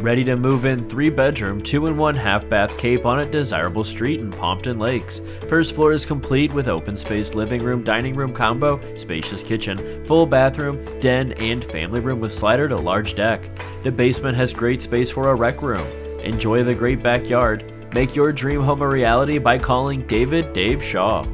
Ready to move in 3 bedroom, 2 and 1 half bath cape on a desirable street in Pompton Lakes. First floor is complete with open space living room, dining room combo, spacious kitchen, full bathroom, den, and family room with slider to large deck. The basement has great space for a rec room. Enjoy the great backyard. Make your dream home a reality by calling David Dave Shaw.